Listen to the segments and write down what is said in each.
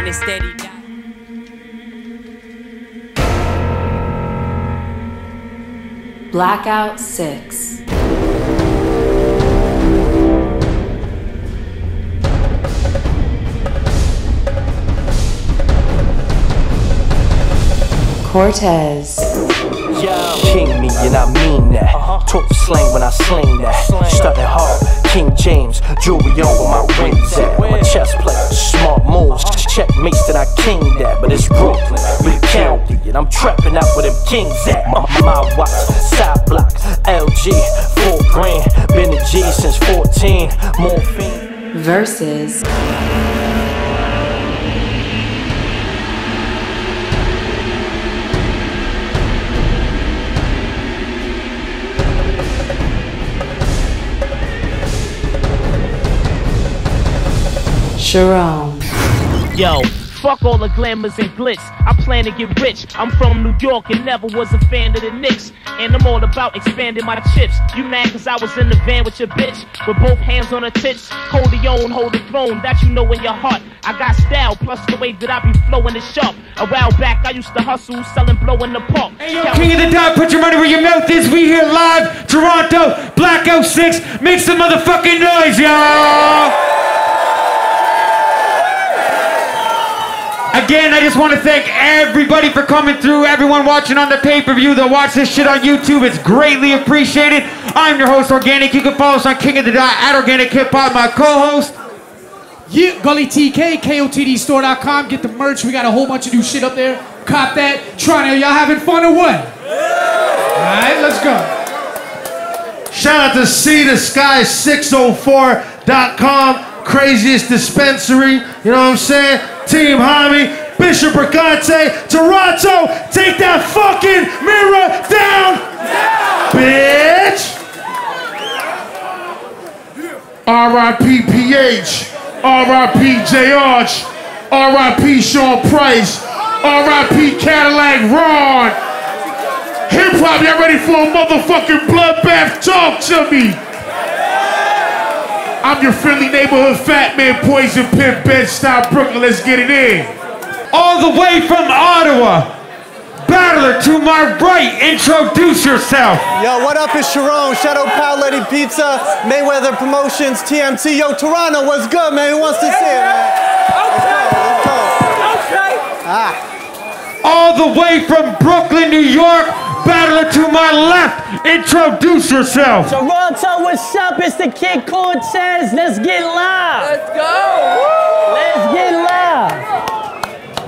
running steady. diet. Blackout 6. Cortez. King me, and I mean that. Uh-huh. Talk slang when I sling that. Stunning hard, King James, jewelry on where my rings at. My chess player, smart moves, checkmates that I king that. But it's Brooklyn, with county, and I'm trapping out where them kings at. My, my watch, side block, LG, four grand, been a G since 14. Morphine. Versus. Charron. Yo, fuck all the glamours and glitz. I plan to get rich. I'm from New York and never was a fan of the Knicks. And I'm all about expanding my chips. You mad cause I was in the van with your bitch? With both hands on her tits. Hold the own, hold the throne. That you know in your heart. I got style, plus the way that I be flowing is sharp. A while back, I used to hustle, selling blow in the park. Hey, yo, King of the Dot, put your money where your mouth is. We here live, Toronto, Blackout 6. Make some motherfucking noise, y'all! Again, I just want to thank everybody for coming through. Everyone watching on the pay-per-view that watch this shit on YouTube. It's greatly appreciated. I'm your host, Organik. You can follow us on King of the Dot at Organik Hip Hop. My co-host. Yeah, Gully TK, KOTDstore.com. Get the merch. We got a whole bunch of new shit up there. Cop that. Toronto, y'all having fun or what? All right, let's go. Shout out to See the Sky 604.com. Craziest dispensary. You know what I'm saying? Team Hami, Bishop Brigante, Toronto, take that fucking mirror down, bitch. R.I.P. PH, R.I.P. J. Arch, R.I.P. Sean Price, R.I.P. Cadillac Ron. Hip hop, y'all ready for a motherfucking bloodbath? Talk to me. I'm your friendly neighborhood fat man, Poison Pen, bed style Brooklyn. Let's get it in. All the way from Ottawa. Battler to my right, introduce yourself. Yo, what up? It's Charron, Shadow Pow Lady Pizza, Mayweather Promotions, TMT. Yo, Toronto, what's good, man? Who wants to see it, man? Let's go, let's go. Okay. Ah. All the way from Brooklyn, New York, battler to my left, introduce yourself. Toronto, what's up? It's the Kid Cortez. Let's get live. Let's go. Let's get live.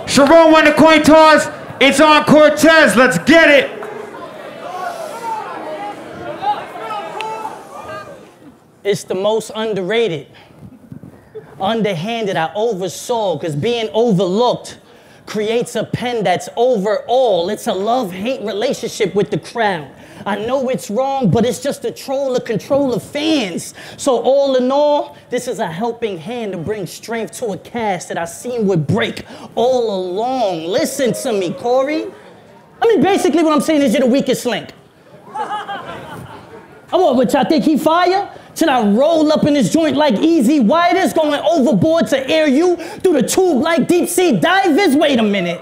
Charron won the coin toss. It's on Cortez. Let's get it. It's the most underrated, underhanded, I oversaw, because being overlooked creates a pen that's over all. It's a love hate relationship with the crowd. I know it's wrong, but it's just a troll of control of fans. So, all in all, this is a helping hand to bring strength to a cast that I seen would break all along. Listen to me, Corey. I mean, basically, what I'm saying is you're the weakest link. I want what y'all think he fire? Should I roll up in this joint like Easy Widers, going overboard to air you through the tube like deep sea divers? Wait a minute.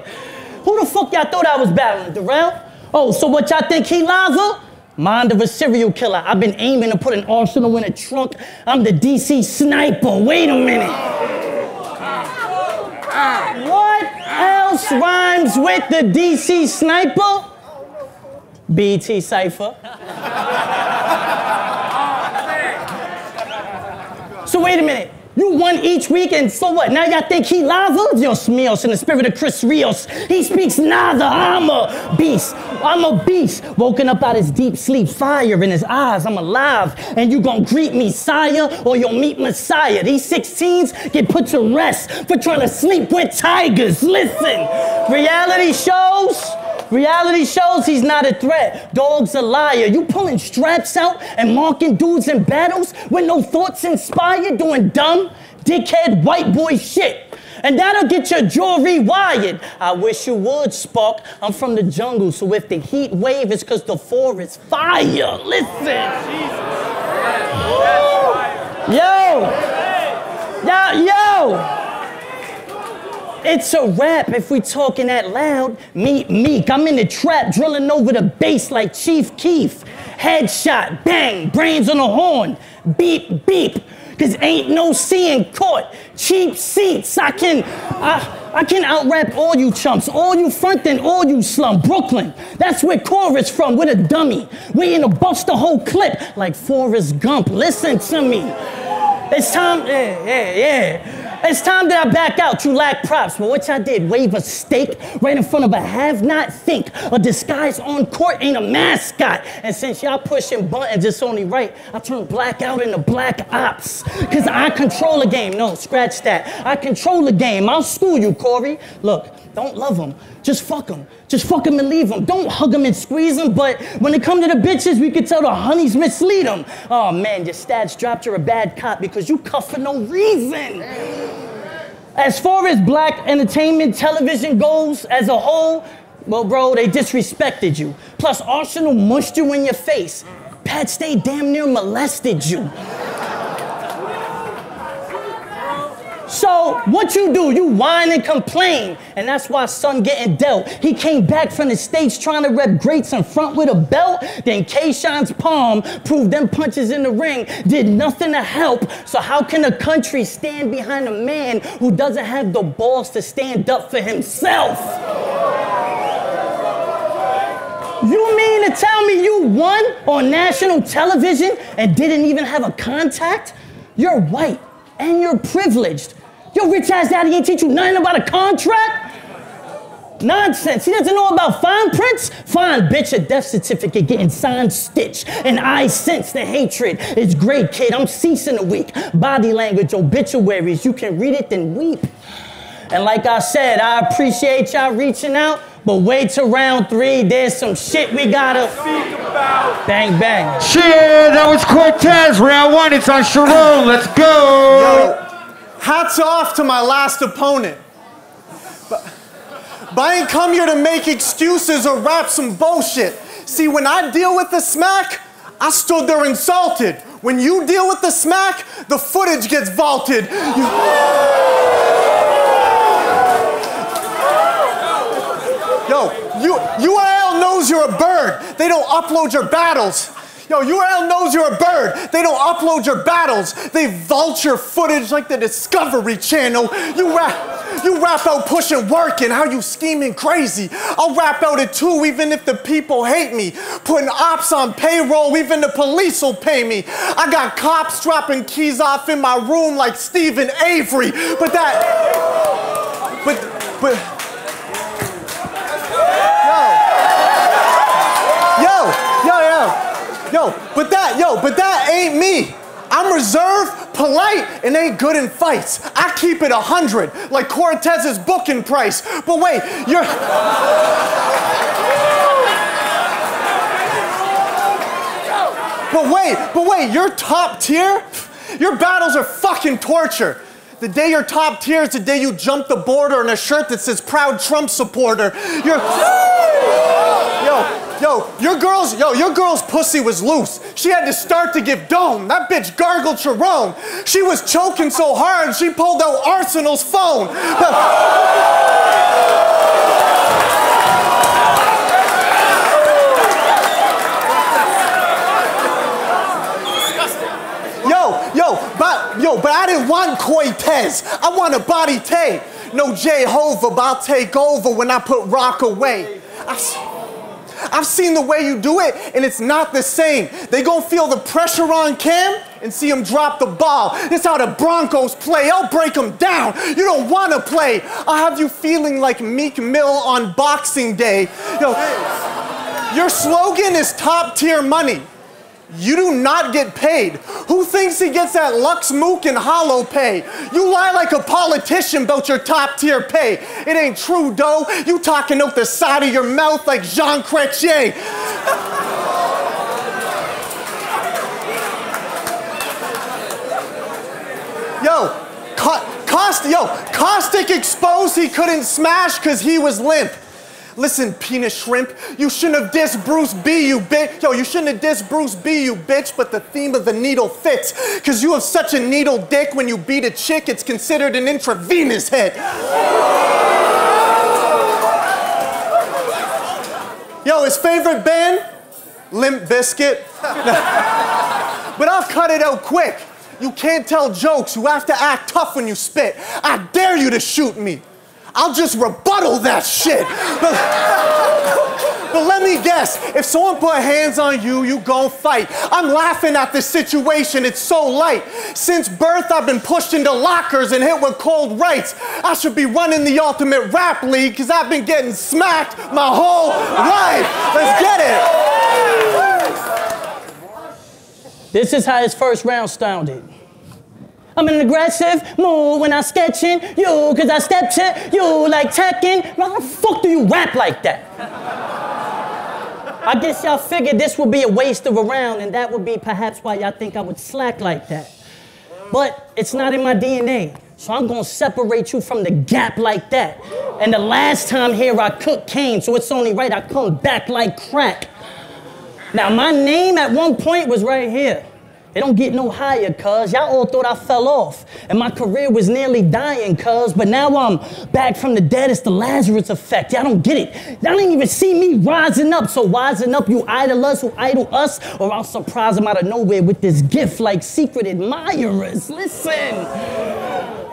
Who the fuck y'all thought I was battling, Darrell? Oh, so what y'all think he lava? Mind of a serial killer. I've been aiming to put an arsenal in a trunk. I'm the DC sniper. Wait a minute. What else rhymes with the DC sniper? BT Cypher. So wait a minute. You won each week, and so what? Now y'all think he lava? Dios míos, in the spirit of Chris Rios, he speaks nada. I'm a beast. I'm a beast. Woken up out his deep sleep, fire in his eyes. I'm alive, and you gonna greet me, sire, or you'll meet Messiah. These 16s get put to rest for trying to sleep with tigers. Listen, reality shows. Reality shows he's not a threat. Dog's a liar. You pulling straps out and marking dudes in battles with no thoughts inspired, doing dumb, dickhead, white boy shit. And that'll get your jaw rewired. I wish you would, Spark. I'm from the jungle, so if the heat wave is because the forest fire, listen. Yo! Yo, yo! It's a rap if we talking that loud. Meet Meek, I'm in the trap, drilling over the bass like Chief Keef. Headshot, bang, brains on the horn. Beep, beep. Cause ain't no seeing court. Cheap seats. I can, I, I can out rap all you chumps, all you frontin', all you slum. Brooklyn, that's where chorus from, with a dummy. Waiting to bust the whole clip like Forrest Gump. Listen to me. It's time, yeah, yeah, yeah. It's time that I back out. You lack props, but what y'all did, wave a stake right in front of a have not think. A disguise on court ain't a mascot. And since y'all pushing buttons, it's only right. I turn black out into black ops. Cause I control the game. No, scratch that. I control the game. I'll school you, Corey. Look, don't love them. Just fuck them. Just fuck them and leave them. Don't hug them and squeeze them. But when it come to the bitches, we could tell the honeys mislead them. Oh man, your stats dropped. You're a bad cop because you cuff for no reason. As far as black entertainment television goes as a whole, well, bro, they disrespected you. Plus, Arsonal mushed you in your face. Pat Stay damn near molested you. So what you do? You whine and complain, and that's why son getting dealt. He came back from the states trying to rep greats in front with a belt. Then K Shine's palm proved them punches in the ring did nothing to help. So how can a country stand behind a man who doesn't have the balls to stand up for himself? You mean to tell me you won on national television and didn't even have a contact? You're white and you're privileged. Your rich ass daddy ain't teach you nothing about a contract? Nonsense. He doesn't know about fine prints? Fine, bitch, a death certificate getting signed stitch. And I sense the hatred. It's great, kid. I'm ceasing a week. Body language, obituaries. You can read it, then weep. And like I said, I appreciate y'all reaching out, but wait till round three. There's some shit we gotta Bang, bang. Shit, that was Cortez. Round one, it's on Charron. Let's go. Yo, hats off to my last opponent. But, but I ain't come here to make excuses or rap some bullshit. See, when I deal with the smack, I stood there insulted. When you deal with the smack, the footage gets vaulted. Yo, you, URL knows you're a bird. They don't upload your battles. Yo, URL knows you're a bird. They don't upload your battles. They vulture footage like the Discovery Channel. You rap, you rap out pushing work and how you scheming crazy. I'll rap out it too, even if the people hate me. Putting ops on payroll, even the police will pay me. I got cops dropping keys off in my room like Steven Avery. But that, but, but. Yo, yo, yo, but that, yo, but that ain't me. I'm reserved, polite, and ain't good in fights. I keep it a hundred, like Cortez's booking price. But wait, you're. But wait, but wait, you're top tier? Your battles are fucking torture. The day you're top tier is the day you jump the border in a shirt that says proud Trump supporter. You're. Yo, yo, your girl's, yo, your girl's pussy was loose. She had to start to give dome. That bitch gargled Charron. She was choking so hard, she pulled out Arsonal's phone. Yo, yo, but yo, but I didn't want Cortez. I want a body Tay. No Jehovah, but I'll take over when I put rock away. I I've seen the way you do it, and it's not the same. They gon' feel the pressure on Cam and see him drop the ball. This how the Broncos play. I'll break them down. You don't wanna play. I'll have you feeling like Meek Mill on Boxing Day. Yo, your slogan is top tier money. You do not get paid. Who thinks he gets that Lux Mook and Hollow pay? You lie like a politician about your top tier pay. It ain't true, though. You talking out the side of your mouth like Jean Chrétien. Yo, Cost, yo, Caustic exposed he couldn't smash because he was limp. Listen, penis shrimp, you shouldn't have dissed Bruce B, you bitch. Yo, you shouldn't have dissed Bruce B, you bitch, but the theme of the needle fits. Cause you have such a needle dick when you beat a chick, it's considered an intravenous hit. Yo, his favorite band? Limp Bizkit. but I'll cut it out quick. You can't tell jokes. You have to act tough when you spit. I dare you to shoot me. I'll just rebuttal that shit. But, but let me guess, if someone put hands on you, you gon' fight. I'm laughing at this situation, it's so light. Since birth, I've been pushed into lockers and hit with cold rights. I should be running the ultimate rap league, cause I've been getting smacked my whole life. Let's get it. This is how his first round sounded. I'm an aggressive mood when I'm sketching you, cause I step to you like Tekken. Why the fuck do you rap like that? I guess y'all figured this would be a waste of a round, and that would be perhaps why y'all think I would slack like that. But it's not in my DNA, so I'm gonna separate you from the gap like that. And the last time here I cooked cane, so it's only right I come back like crack. Now, my name at one point was right here. It don't get no higher, cuz. Y'all all thought I fell off. And my career was nearly dying, cuz. But now I'm back from the dead. It's the Lazarus effect. Y'all don't get it. Y'all didn't even see me rising up. So rising up, you idol us who idol us, or I'll surprise them out of nowhere with this gift like secret admirers. Listen.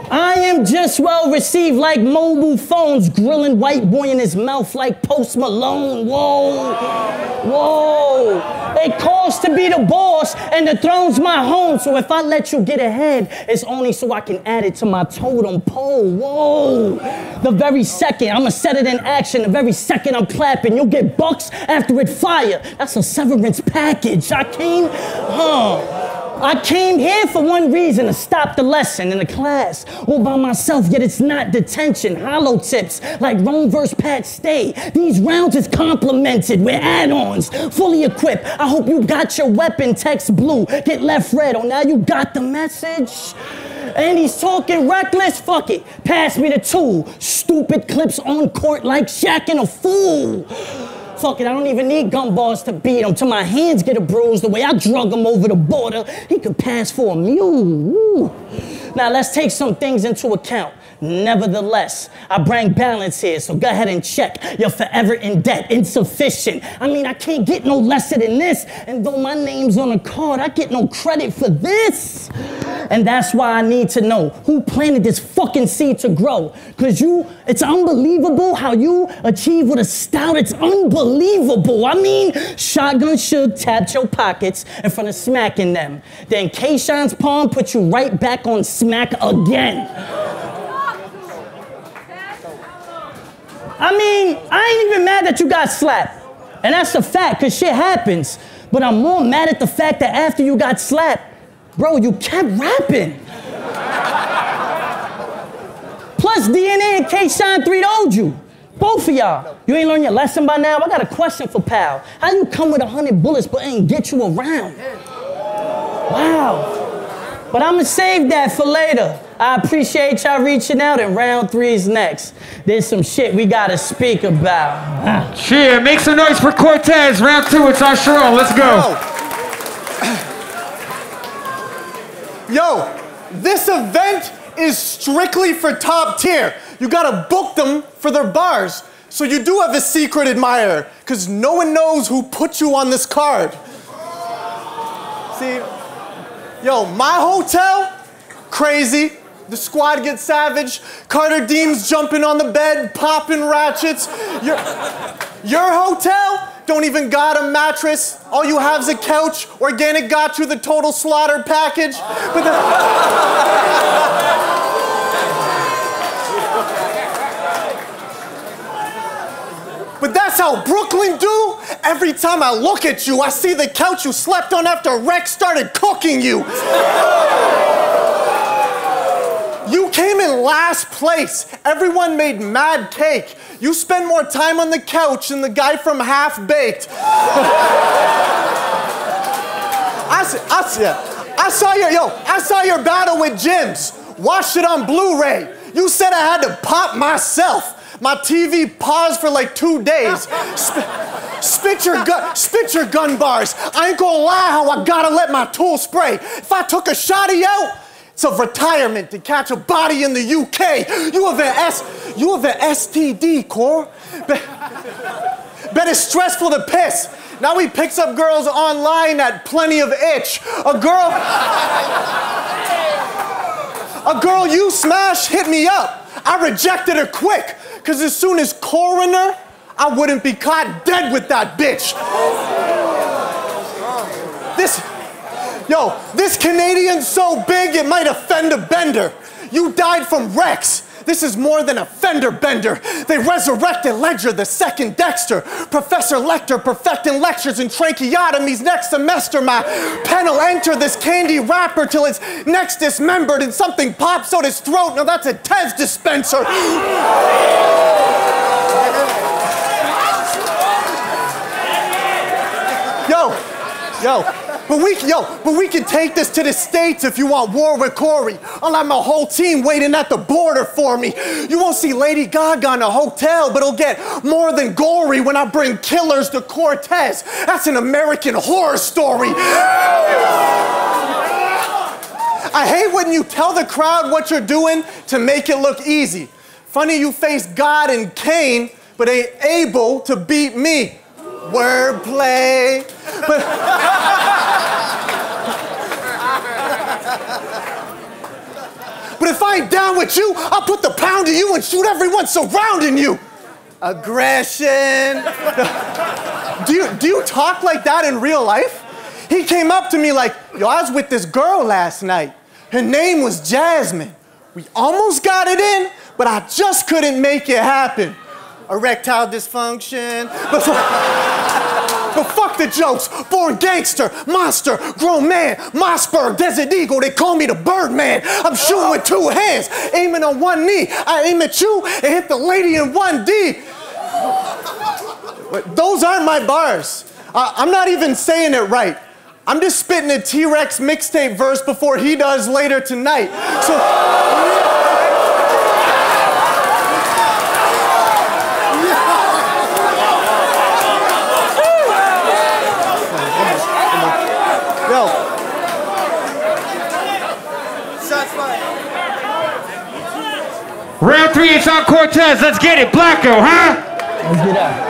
I am just well received like mobile phones, grilling white boy in his mouth like Post Malone. Whoa, whoa. It to be the boss, and the throne's my home. So if I let you get ahead, it's only so I can add it to my totem pole. Whoa. The very second I'ma set it in action, the very second I'm clapping, you'll get bucks after it fire. That's a severance package. I came, huh? I came here for one reason to stop the lesson in the class all by myself, yet it's not detention. Hollow tips like Rome versus Pat Stay. These rounds is complemented with add ons, fully equipped. I hope you got your weapon text blue, get left red. Oh, now you got the message. And he's talking reckless, fuck it. Pass me the tool. Stupid clips on court like Shaq and a fool. Fuck it, I don't even need gumballs to beat him. Till my hands get a bruise the way I drug him over the border. He could pass for a mule. Now let's take some things into account. Nevertheless, I bring balance here, so go ahead and check. You're forever in debt, insufficient. I mean, I can't get no lesser than this. And though my name's on the card, I get no credit for this. And that's why I need to know who planted this fucking seed to grow. Cause you, it's unbelievable how you achieve with a stout. It's unbelievable. I mean, shotgun should tap your pockets in front of smacking them. Then K Shine's palm put you right back on smack again. I mean, I ain't even mad that you got slapped. And that's a fact, because shit happens. But I'm more mad at the fact that after you got slapped, bro, you kept rapping. Plus, DNA and K Shine 3 told you. Both of y'all. You ain't learned your lesson by now? I got a question for Pal. How you come with a hundred bullets but ain't get you around? Wow. But I'm gonna save that for later. I appreciate y'all reaching out, and round three's next. There's some shit we gotta speak about. Cheer, make some noise for Cortez. Round two, it's our show. Let's go. Yo, this event is strictly for top tier. You gotta book them for their bars. So you do have a secret admirer, because no one knows who put you on this card. See, yo, my hotel, crazy. The squad gets savage. Carter Deems jumping on the bed, popping ratchets. Your, your hotel don't even got a mattress. All you have is a couch. Organik got you the total slaughter package. But the, But that's how Brooklyn do. Every time I look at you, I see the couch you slept on after Rex started cooking you. You came in last place. Everyone made mad cake. You spend more time on the couch than the guy from Half Baked. I, see, I, see, I saw your yo. I saw your battle with Jims. Watched it on Blu-ray. You said I had to pop myself. My TV paused for like two days. Spit, spit your gun, spit your gun bars. I ain't gonna lie how I gotta let my tool spray. If I took a shot of you, it's a retirement to catch a body in the UK. You have an S, you have an STD, core. Bet, bet it's stressful to piss. Now he picks up girls online at plenty of itch. A girl, a girl you smash hit me up. I rejected her quick, cause as soon as coroner, I wouldn't be caught dead with that bitch. This, yo, this Canadian's so big it might offend a bender. You died from Rex. This is more than a fender bender. They resurrected Ledger, the second Dexter. Professor Lecter perfecting lectures and tracheotomies next semester. My pen will enter this candy wrapper till it's next dismembered and something pops out his throat. Now that's a Tez dispenser. Yo, yo, but we, yo, but we can take this to the states if you want war with Corey. I'll have my whole team waiting at the border for me. You won't see Lady Gaga in a hotel, but it'll get more than gory when I bring killers to Cortez. That's an American horror story. I hate when you tell the crowd what you're doing to make it look easy. Funny you face God and Cain, but ain't able to beat me. Wordplay. But But if I ain't down with you, I'll put the pound to you and shoot everyone surrounding you. Aggression. do, you, do you talk like that in real life? He came up to me like, yo, I was with this girl last night. Her name was Jasmine. We almost got it in, but I just couldn't make it happen. Erectile dysfunction. But, fuck the jokes. Born gangster, monster, grown man, Mossberg, Desert Eagle. They call me the Birdman. I'm shooting with two hands, aiming on one knee. I aim at you and hit the lady in one D. But those aren't my bars. I'm not even saying it right. I'm just spitting a T-Rex mixtape verse before he does later tonight. So. Yo. Round three, it's on Cortez. Let's get it, Blacko, huh? Let's get out.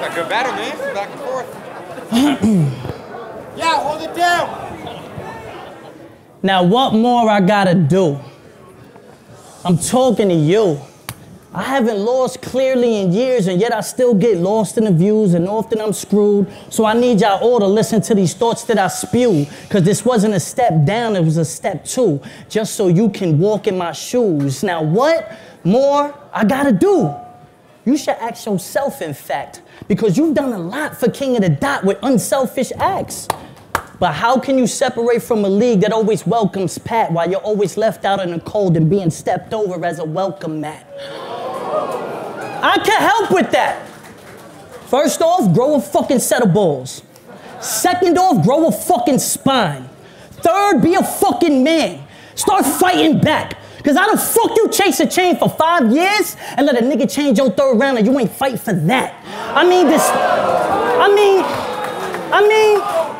Got good battle, man. Back and forth. Yeah, hold it down. Now, what more I gotta do? I'm talking to you. I haven't lost clearly in years, and yet I still get lost in the views, and often I'm screwed. So I need y'all all to listen to these thoughts that I spew, because this wasn't a step down, it was a step two, just so you can walk in my shoes. Now, what more I gotta do? You should ask yourself, in fact, because you've done a lot for King of the Dot with unselfish acts. But how can you separate from a league that always welcomes Pat while you're always left out in the cold and being stepped over as a welcome mat? I can help with that. First off, grow a fucking set of balls. Second off, grow a fucking spine. Third, be a fucking man. Start fighting back. Cause how the fuck you chase a chain for five years and let a nigga change your third round and you ain't fight for that? I mean this. I mean, I mean.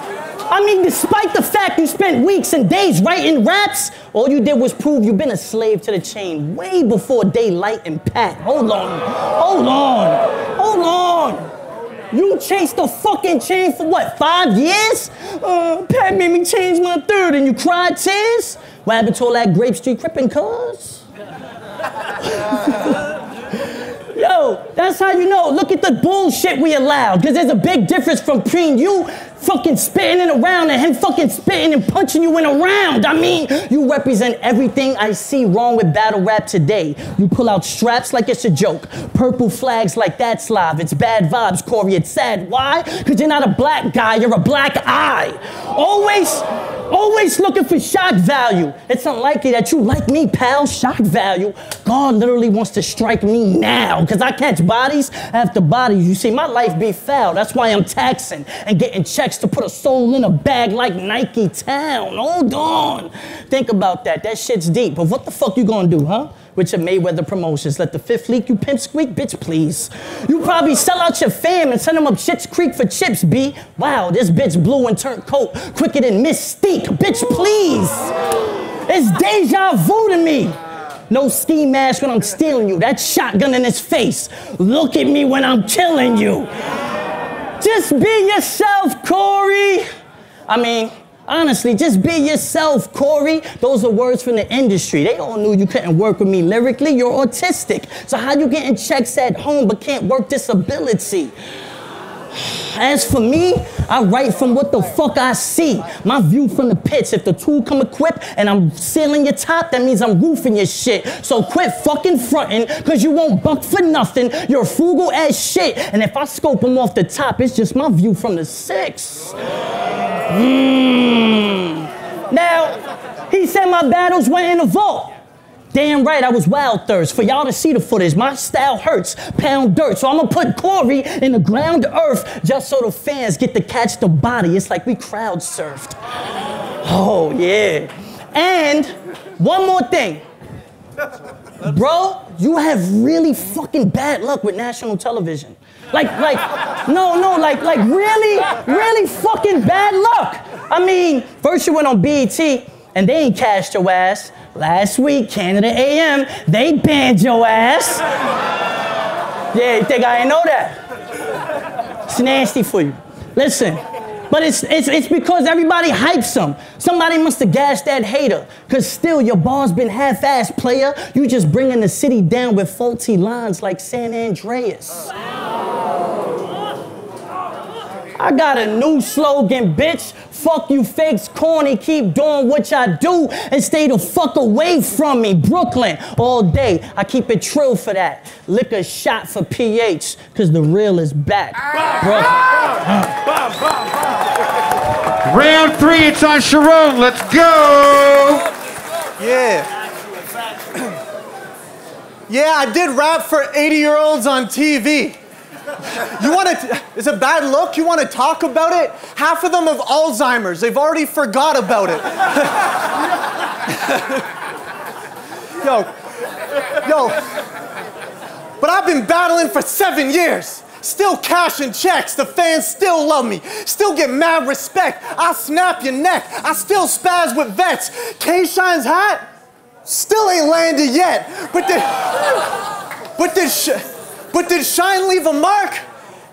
I mean, despite the fact you spent weeks and days writing raps, all you did was prove you've been a slave to the chain way before Daylyt and Pat. Hold on, hold on, hold on. You chased the fucking chain for what, five years? Uh, Pat made me change my third and you cried tears? What happened to all that Grape Street crippin' cuz? Yo, that's how you know. Look at the bullshit we allowed. Because there's a big difference from between you fucking spitting it around and him fucking spitting and punching you in a round. I mean, you represent everything I see wrong with battle rap today. You pull out straps like it's a joke, purple flags like that's live. It's bad vibes, Corey. It's sad. Why? Because you're not a black guy, you're a black eye. Always, always looking for shock value. It's unlikely that you like me, pal. Shock value. God literally wants to strike me now because I catch bodies after bodies. You see, my life be foul. That's why I'm taxing and getting checks to put a soul in a bag like Nike Town. Hold on. Think about that. That shit's deep. But what the fuck you gonna do, huh? with your Mayweather promotions. Let the fifth leak, you pimp squeak, bitch, please. You probably sell out your fam and send them up Shit's Creek for chips, B. Wow, this bitch blew and turned coat quicker than Mystique, bitch, please. It's deja vu to me. No ski mask when I'm stealing you. That shotgun in his face. Look at me when I'm killing you. Just be yourself, Corey. I mean, honestly, just be yourself, Corey. Those are words from the industry. They all knew you couldn't work with me lyrically. You're autistic. So how you getting checks at home but can't work this ability? As for me, I write from what the fuck I see. My view from the pits. If the tool come equipped and I'm sealing your top, that means I'm roofing your shit. So quit fucking fronting, cause you won't buck for nothing. You're frugal as shit. And if I scope them off the top, it's just my view from the six. Mm. Now, he said my battles went in the vault. Damn right, I was wild thirst. For y'all to see the footage, my style hurts, pound dirt. So I'm gonna put Corey in the ground earth just so the fans get to catch the body. It's like we crowd surfed. Oh, yeah. And one more thing. Bro, you have really fucking bad luck with national television. Like, like, no, no, like, like really, really fucking bad luck. I mean, first you went on BET and they ain't cashed your ass. Last week, Canada AM, they banned your ass. Yeah, you think I ain't know that? It's nasty for you. Listen, but it's, it's, it's because everybody hypes them. Somebody must have gassed that hater. Cause still your bar's been half-assed, player. You just bringing the city down with faulty lines like San Andreas. I got a new slogan, bitch. Fuck you fakes, corny. Keep doing what y'all do and stay the fuck away from me. Brooklyn, all day. I keep it trill for that. Lick a shot for PH, cause the real is back. Round three, it's on Charron. Let's go. Yeah. yeah, I did rap for 80 year olds on TV. You want to, it's a bad look? You want to talk about it? Half of them have Alzheimer's. They've already forgot about it. yo, yo. But I've been battling for seven years. Still cashing checks. The fans still love me. Still get mad respect. I snap your neck. I still spaz with vets. K Shine's hat still ain't landed yet. But did, but Sh- but did Shine leave a mark?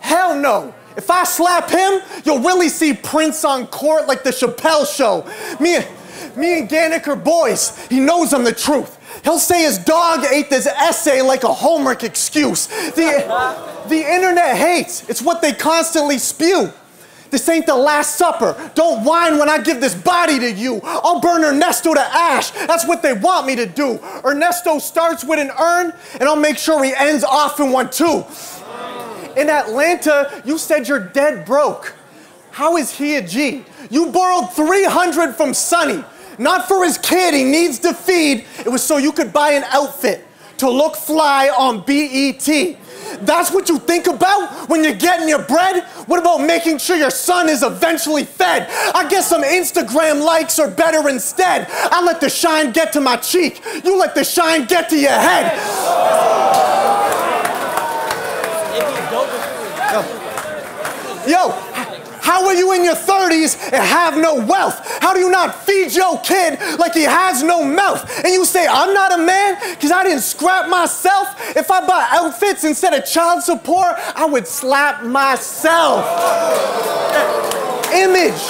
Hell no. If I slap him, you'll really see Prince on court like the Chappelle show. Me, and- me and Gannick are boys. He knows I'm the truth. He'll say his dog ate this essay like a homework excuse. The, the internet hates. It's what they constantly spew. This ain't the last supper. Don't whine when I give this body to you. I'll burn Ernesto to ash. That's what they want me to do. Ernesto starts with an urn, and I'll make sure he ends off in one too. In Atlanta, you said you're dead broke. How is he a G? You borrowed 300 from Sonny. Not for his kid he needs to feed. It was so you could buy an outfit to look fly on BET. That's what you think about when you're getting your bread? What about making sure your son is eventually fed? I guess some Instagram likes are better instead. I let the shine get to my cheek. You let the shine get to your head. Yo, how are you in your 30s and have no wealth? How do you not feed your kid like he has no mouth? And you say, I'm not a man because I didn't scrap myself. If I buy outfits instead of child support, I would slap myself. Image,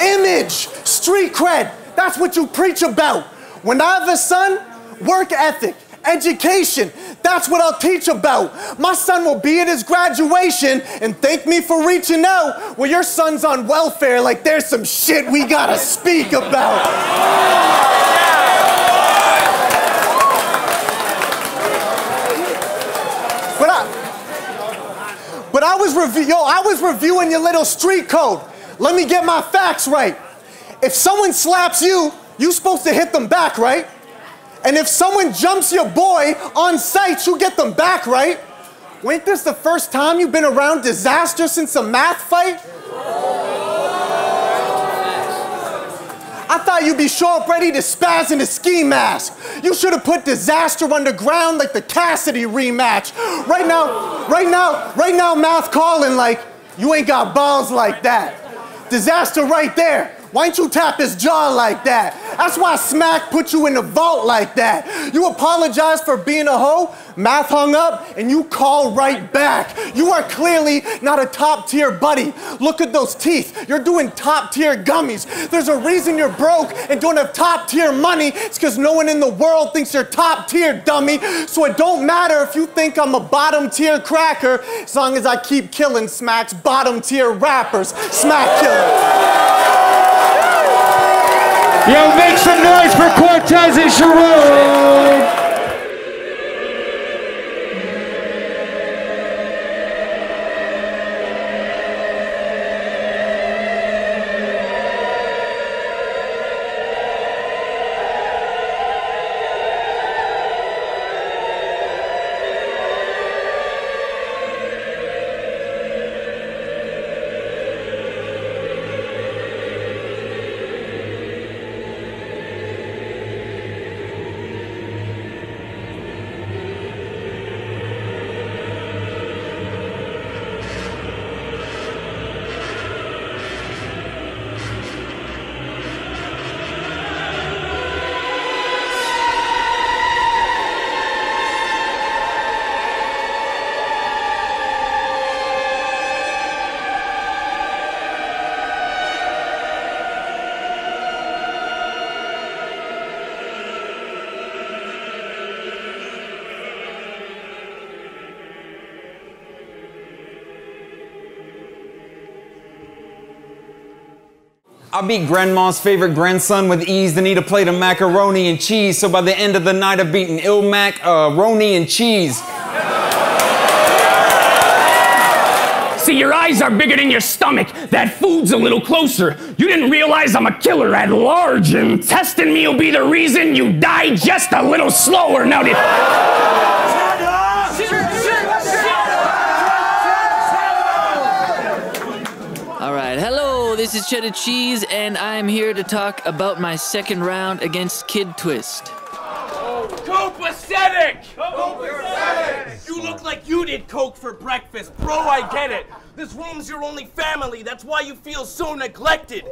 image, street cred. That's what you preach about. When I have a son, work ethic, education. That's what I'll teach about. My son will be at his graduation and thank me for reaching out. Well, your son's on welfare, like there's some shit we gotta speak about. But I, but I was review, yo, I was reviewing your little street code. Let me get my facts right. If someone slaps you, you supposed to hit them back, right? And if someone jumps your boy on sight, you get them back, right? Ain't this the first time you've been around disaster since a math fight? I thought you'd be show up ready to spaz in a ski mask. You should have put disaster underground like the Cassidy rematch. Right now, right now, right now, math calling like you ain't got balls like that. Disaster right there. Why don't you tap his jaw like that? That's why Smack put you in the vault like that. You apologize for being a hoe, math hung up, and you call right back. You are clearly not a top tier buddy. Look at those teeth. You're doing top tier gummies. There's a reason you're broke and don't have top tier money. It's because no one in the world thinks you're top tier, dummy. So it don't matter if you think I'm a bottom tier cracker, as long as I keep killing Smack's bottom tier rappers. Smack killer. Yo, make some noise for Cortez and Charron. I beat grandma's favorite grandson with ease, then eat a plate of macaroni and cheese. So by the end of the night, I've beaten ill mac, uh, roni and cheese. See, your eyes are bigger than your stomach. That food's a little closer. You didn't realize I'm a killer at large, and testing me will be the reason you die just a little slower. Now, did. This is Cheddar Cheese, and I'm here to talk about my second round against Kid Twist. Copacetic! Copacetic! You look like you did coke for breakfast, bro. I get it. This room's your only family. That's why you feel so neglected.